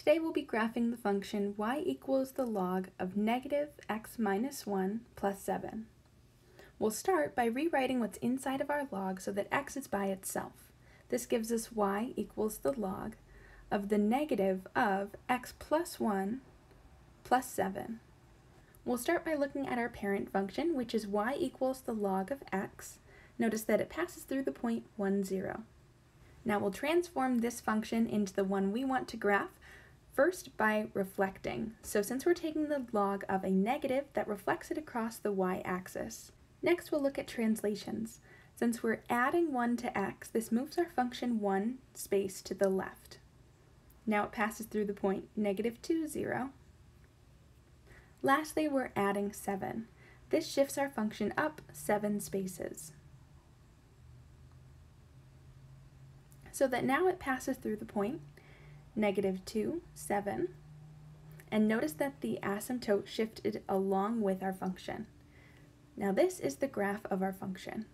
Today we'll be graphing the function y equals the log of negative x minus 1 plus 7. We'll start by rewriting what's inside of our log so that x is by itself. This gives us y equals the log of the negative of x plus 1 plus 7. We'll start by looking at our parent function, which is y equals the log of x. Notice that it passes through the point 1, 0. Now we'll transform this function into the one we want to graph, first by reflecting. So since we're taking the log of a negative, that reflects it across the y-axis. Next we'll look at translations. Since we're adding 1 to x, this moves our function 1 space to the left. Now it passes through the point negative 2, 0. Lastly, we're adding 7. This shifts our function up 7 spaces. So that now it passes through the point negative 2, 7. And notice that the asymptote shifted along with our function. Now this is the graph of our function.